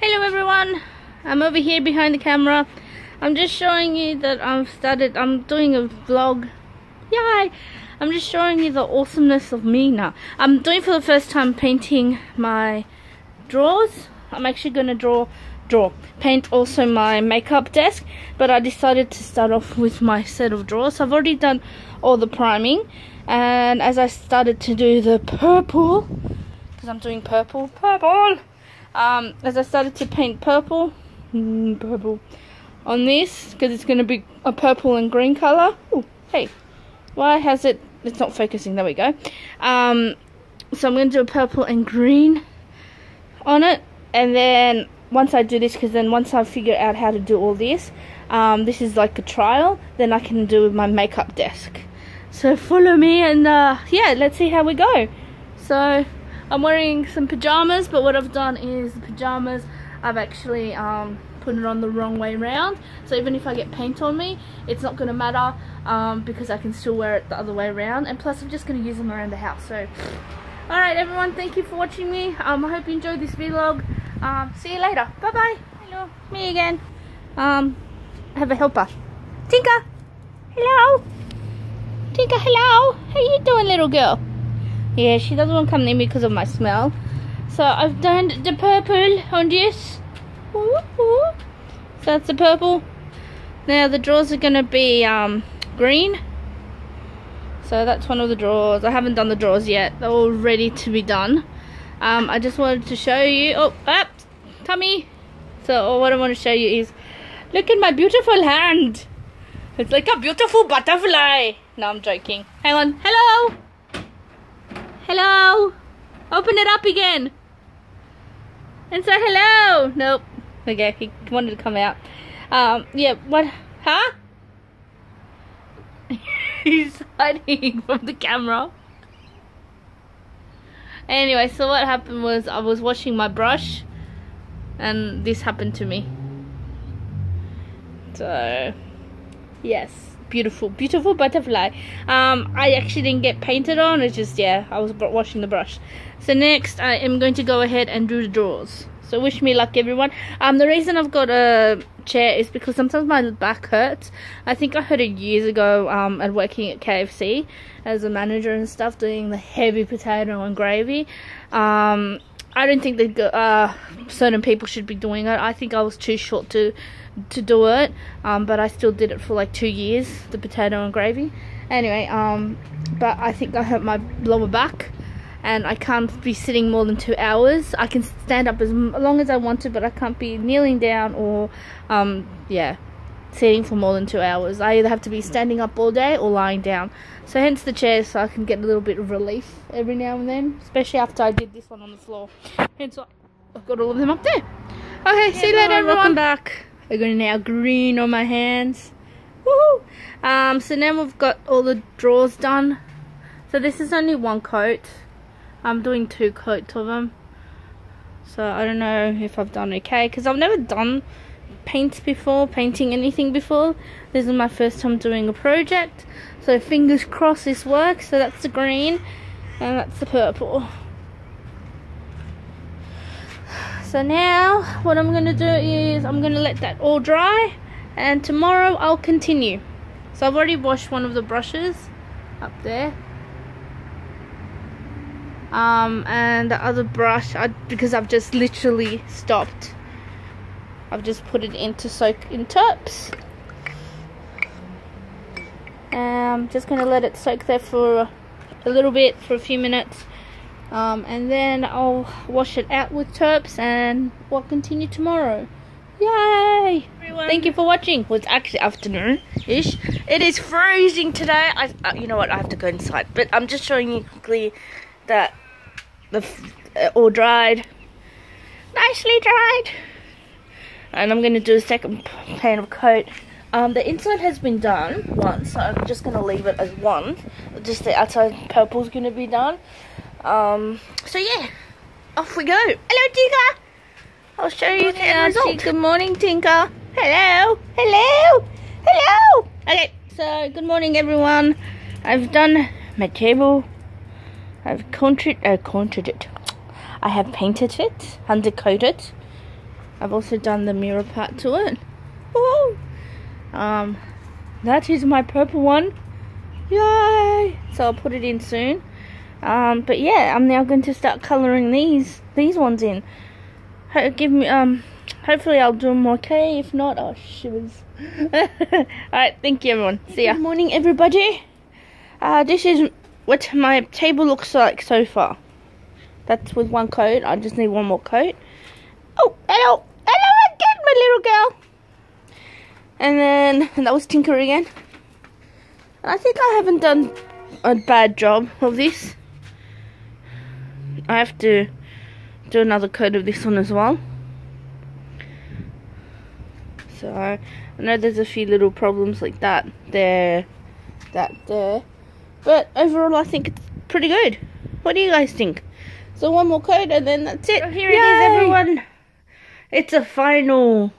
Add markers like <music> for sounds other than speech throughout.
Hello everyone, I'm over here behind the camera. I'm just showing you that I've started, I'm doing a vlog. Yay! I'm just showing you the awesomeness of me now. I'm doing for the first time painting my drawers. I'm actually going to draw, draw, paint also my makeup desk. But I decided to start off with my set of drawers. I've already done all the priming. And as I started to do the purple, because I'm doing purple, purple um, as I started to paint purple, mm, purple on this because it's going to be a purple and green color. Ooh, hey, why has it? It's not focusing. There we go. Um, so I'm going to do a purple and green on it, and then once I do this, because then once I figure out how to do all this, um, this is like a trial. Then I can do my makeup desk. So follow me, and uh, yeah, let's see how we go. So I'm wearing some pajamas, but what I've done is the pajamas, I've actually um, put it on the wrong way around. So even if I get paint on me, it's not going to matter um, because I can still wear it the other way around. And plus, I'm just going to use them around the house. So, alright everyone, thank you for watching me. Um, I hope you enjoyed this vlog. Um, see you later. Bye-bye. Hello, me again. Um, I have a helper. Tinka! Hello! Tinka, hello! How you doing, little girl? Yeah, she doesn't want to come near me because of my smell. So I've done the purple on this. Ooh, ooh. So that's the purple. Now the drawers are going to be um, green. So that's one of the drawers. I haven't done the drawers yet. They're all ready to be done. Um, I just wanted to show you. Oh, up, tummy. So what I want to show you is, look at my beautiful hand. It's like a beautiful butterfly. No, I'm joking. Hang on. Hello. Hello? Open it up again. And say hello. Nope. Okay, he wanted to come out. Um, yeah, what? Huh? <laughs> He's hiding from the camera. Anyway, so what happened was I was washing my brush and this happened to me. So, yes beautiful beautiful butterfly. Um i actually didn't get painted on it's just yeah i was washing the brush. So next i am going to go ahead and do the drawers. So wish me luck everyone. Um the reason i've got a chair is because sometimes my back hurts. I think i heard it years ago um and working at kfc as a manager and stuff doing the heavy potato and gravy. Um I don't think that uh, certain people should be doing it. I think I was too short to to do it, um, but I still did it for like two years, the potato and gravy. Anyway, um, but I think I hurt my lower back, and I can't be sitting more than two hours. I can stand up as long as I want to, but I can't be kneeling down or, um, yeah, sitting for more than two hours. I either have to be standing up all day or lying down. So hence the chair, so I can get a little bit of relief every now and then, especially after I did this one on the floor. Hence I've got all of them up there. Okay, see you later everyone. Welcome back. Going to now green on my hands. Woohoo! Um, so now we've got all the drawers done. So this is only one coat. I'm doing two coats of them. So I don't know if I've done okay because I've never done paints before, painting anything before. This is my first time doing a project. So fingers crossed this works. So that's the green and that's the purple. So now what I'm going to do is I'm going to let that all dry and tomorrow I'll continue. So I've already washed one of the brushes up there. Um, and the other brush, I, because I've just literally stopped. I've just put it in to soak in turps. I'm just going to let it soak there for a little bit, for a few minutes um, and then I'll wash it out with turps and we'll continue tomorrow. Yay! Everyone. Thank you for watching. Well, it's actually afternoon-ish. It is freezing today. I, uh, you know what? I have to go inside. But I'm just showing you quickly that the uh, all dried, nicely dried. And I'm going to do a second pan of coat. Um, the inside has been done once, so I'm just going to leave it as one. Just the outside purple's going to be done. Um, so yeah, off we go. Hello, Tinka. I'll show you the result. Good morning, Tinka. Hello, hello, hello. Okay, so good morning, everyone. I've done my table. I've contoured, uh, contoured it. I have painted it, undercoated. I've also done the mirror part to it. Woo! Um, that is my purple one. Yay! So I'll put it in soon. Um, but yeah, I'm now going to start colouring these these ones in. Ho give me um. Hopefully I'll do them okay. If not, oh shivers. <laughs> Alright, thank you everyone. See ya. Good morning everybody. Uh, this is what my table looks like so far. That's with one coat. I just need one more coat. Oh, hello. Hello again, my little girl. And then and that was Tinka again. And I think I haven't done a bad job of this. I have to do another coat of this one as well. So I know there's a few little problems like that there, that there. But overall I think it's pretty good. What do you guys think? So one more coat and then that's it. So here Yay! it is everyone. It's a final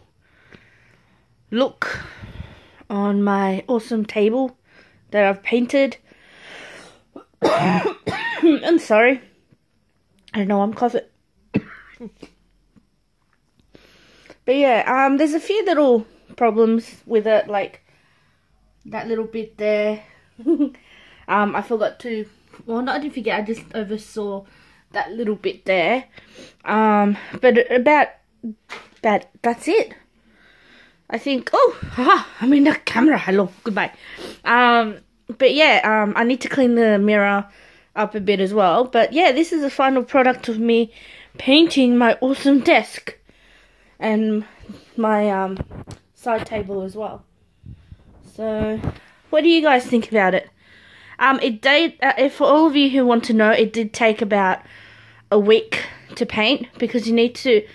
look on my awesome table that I've painted. <coughs> I'm sorry. I don't know I'm coughing. <coughs> but yeah, um, there's a few little problems with it, like that little bit there. <laughs> um, I forgot to. Well, not I didn't forget. I just oversaw that little bit there. Um, but about about that's it. I think. Oh, haha, I'm in the camera. Hello, goodbye. Um, but yeah, um, I need to clean the mirror up a bit as well. But yeah, this is the final product of me painting my awesome desk and my um, side table as well. So, what do you guys think about it? Um, it did. Uh, for all of you who want to know, it did take about a week to paint because you need to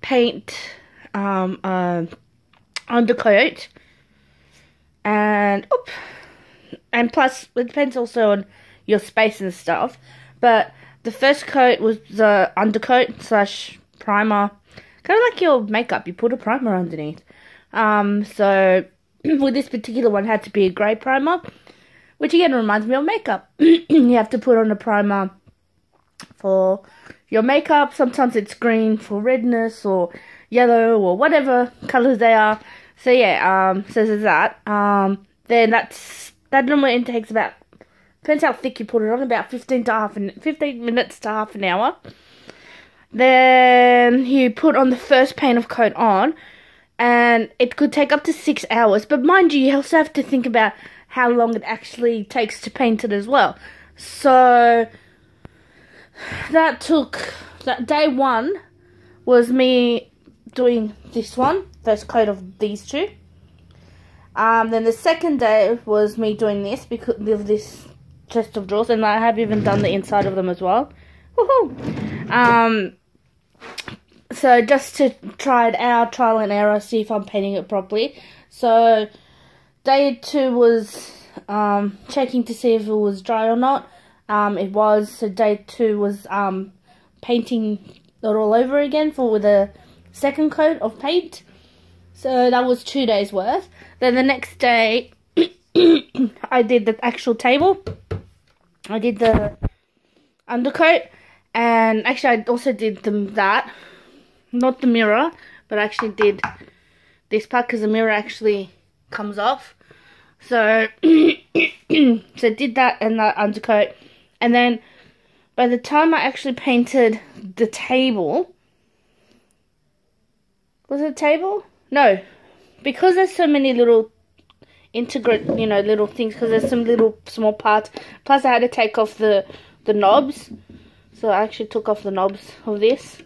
paint um, uh, undercoat and oop, and plus it depends also on your space and stuff. But the first coat was the undercoat slash primer, kind of like your makeup. You put a primer underneath. Um, so <clears throat> with this particular one, had to be a grey primer, which again reminds me of makeup. <clears throat> you have to put on a primer for your makeup. Sometimes it's green for redness or yellow or whatever colors they are. So yeah, um, so there's that. Um, then that's that normally takes about depends how thick you put it on, about fifteen to half an fifteen minutes to half an hour. Then you put on the first paint of coat on, and it could take up to six hours. But mind you, you also have to think about how long it actually takes to paint it as well. So that took that day one was me doing this one, first coat of these two. Um, then the second day was me doing this because of this chest of drawers, and I have even done the inside of them as well. Um, so just to try it out, trial and error, see if I'm painting it properly. So day two was um, checking to see if it was dry or not. Um, it was. So day two was um, painting it all over again for with a second coat of paint. So that was two days worth. Then the next day, <coughs> I did the actual table. I did the undercoat, and actually I also did the, that, not the mirror, but I actually did this part because the mirror actually comes off. So, <coughs> so did that and that undercoat, and then by the time I actually painted the table, was it a table? No, because there's so many little integrate, you know, little things because there's some little small parts. Plus, I had to take off the the knobs, so I actually took off the knobs of this.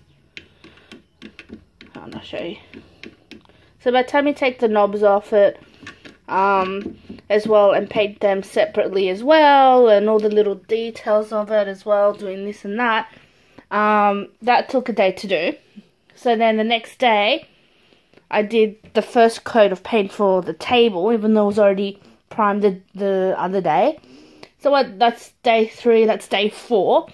I'll show you. So by the time you take the knobs off it, um, as well, and paint them separately as well, and all the little details of it as well, doing this and that. Um, that took a day to do. So then the next day, I did the first coat of paint for the table, even though it was already primed the, the other day. So what, that's day three, that's day four.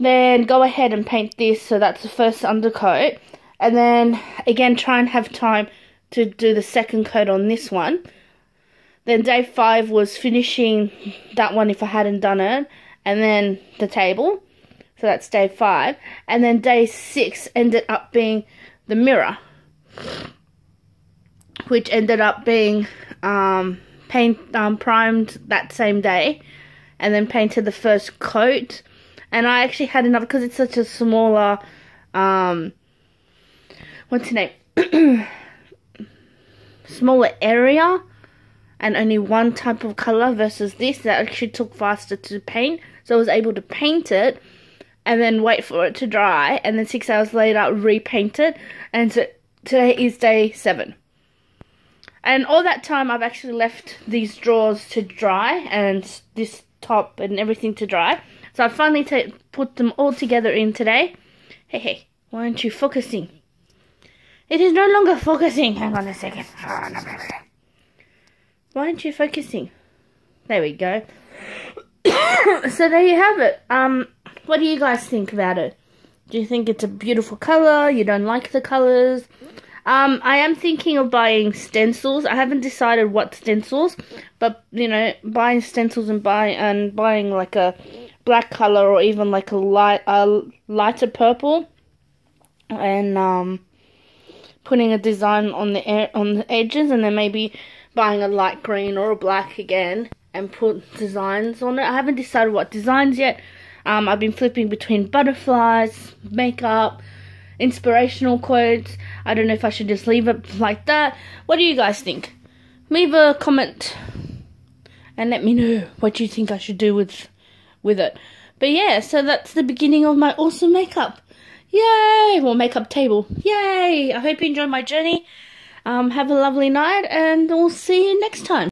Then go ahead and paint this, so that's the first undercoat. And then again, try and have time to do the second coat on this one. Then day five was finishing that one if I hadn't done it. And then the table. So that's day five. And then day six ended up being the mirror, which ended up being um, paint um, primed that same day, and then painted the first coat. And I actually had enough because it's such a smaller, um, what's the name, <clears throat> smaller area, and only one type of color versus this that actually took faster to paint. So I was able to paint it and then wait for it to dry, and then six hours later repaint it. And so today is day seven. And all that time, I've actually left these drawers to dry and this top and everything to dry. So I finally put them all together in today. Hey, hey, why aren't you focusing? It is no longer focusing. Hang on a second. Why aren't you focusing? There we go. <coughs> so there you have it. Um, what do you guys think about it? Do you think it's a beautiful color? You don't like the colors? Um, I am thinking of buying stencils. I haven't decided what stencils, but you know, buying stencils and buying and buying like a black color or even like a light a lighter purple, and um, putting a design on the on the edges, and then maybe buying a light green or a black again and put designs on it. I haven't decided what designs yet. Um, I've been flipping between butterflies, makeup, inspirational quotes. I don't know if I should just leave it like that. What do you guys think? Leave a comment and let me know what you think I should do with with it. But yeah, so that's the beginning of my awesome makeup. Yay! Well, makeup table. Yay! I hope you enjoyed my journey. Um, have a lovely night and we'll see you next time.